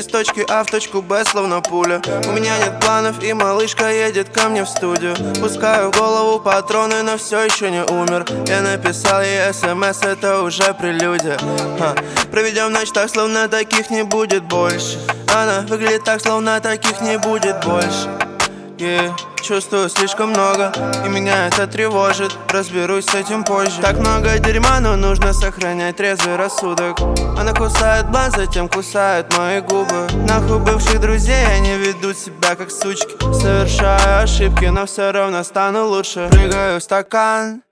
Из точки А в точку Б словно пуля. У меня нет планов и малышка едет ко мне в студию. Пускаю в голову патроны, но все еще не умер. Я написал ей смс, это уже прелюдия. Ха. Проведем ночь так, словно таких не будет больше. Она выглядит так, словно таких не будет больше. Yeah. Чувствую слишком много, и меня это тревожит. Разберусь с этим позже. Так много дерьма, но нужно сохранять трезвый рассудок. Она кусает глаз, затем кусает мои губы. Нахуй бывших друзей, они ведут себя как сучки. Совершаю ошибки, но все равно стану лучше. Прыгаю в стакан